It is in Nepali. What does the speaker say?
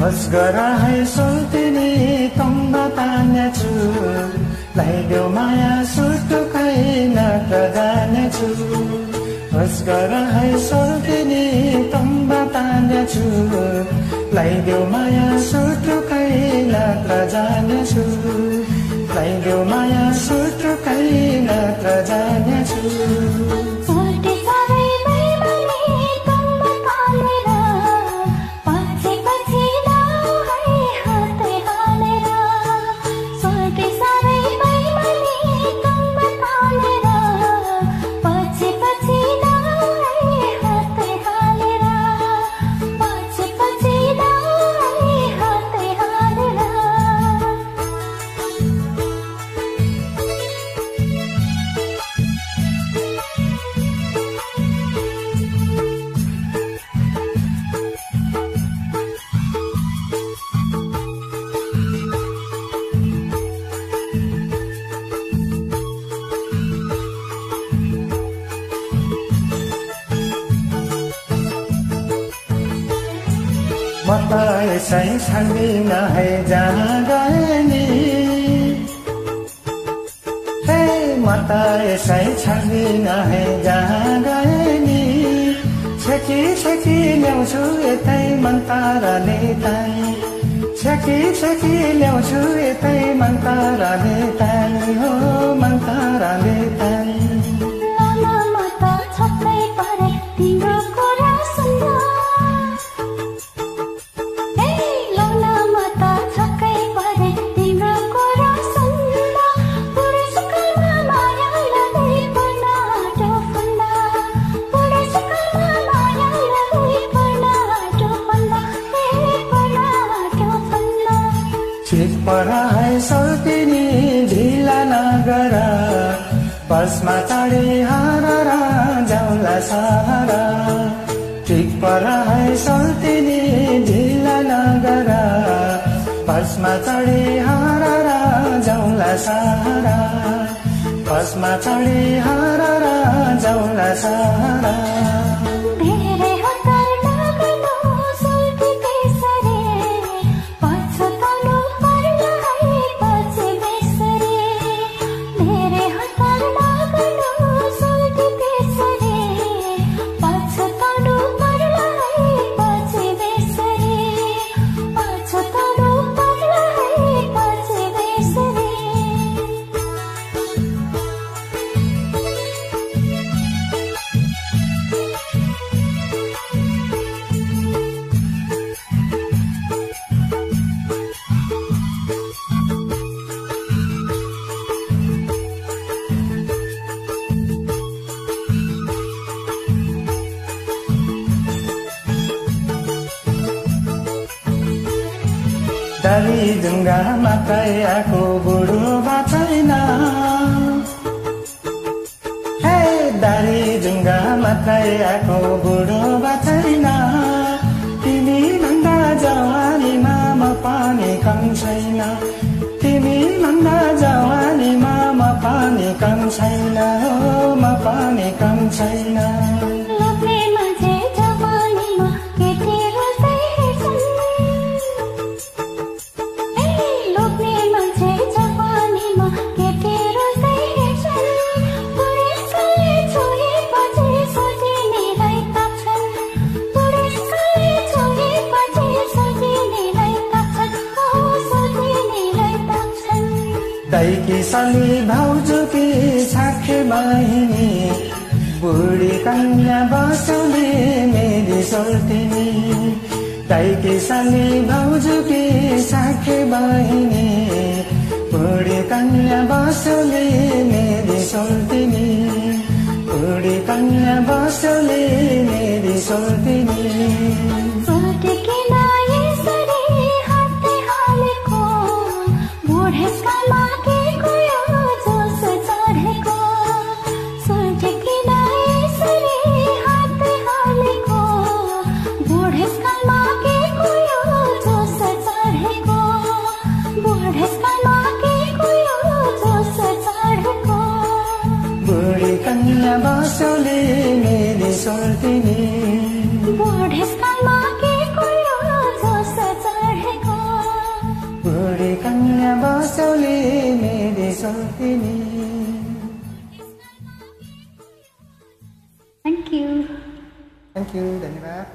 होस् गर है सोल्टिनी तम्ब तान्नेछु लगाइदेऊ माया सुटुकै नत्र जानेछु होस् गर है सोल्टिनी तम्ब तान्नेछु लगाइदेऊ माया सुटुकै नत्र जानेछु लगाइदेऊ माया सुटुकै नत्र जानेछु 你。यसै छान्दिन है जहाँ गए नि हे म त यसै छान्दिन है जहाँ गए नि छेकी छेकी ल्याउँछु यतै मन ताराले ताई। छेकी छेकी ल्याउँछु यतै मन ताराले ताई। हो मन ताराले ताई बसमा चढी हार जाउँला सारा ठिक पर है सल्तिनी ढिला नगर। बसमा चढी हार जाउँला सारा बसमा चढी हार जाउँला सारा ढुङ्गामा कैयाको बुढो छैन हे दारी ढुङ्गामा कैयाको बुढो छैन तिमी भन्दा जवानीमा म पानी कम छैन तिमी भन्दा जवानीमा म पानी कम छैन म पानी कम छैन साली भाउजूकी साखे बहिनी बुढी कन्या बसौली मेरी सोल्टिनी दाइकी साली भाउजूकी साखे बहिनी बुढी कन्या बसौली मेरी सोल्टिनी बुढी कन्या बसौली मेरी आशाले के चढेको। कन्या बासौले मैले थ्याङ्क यू थ्याङ्क यू धन्यवाद।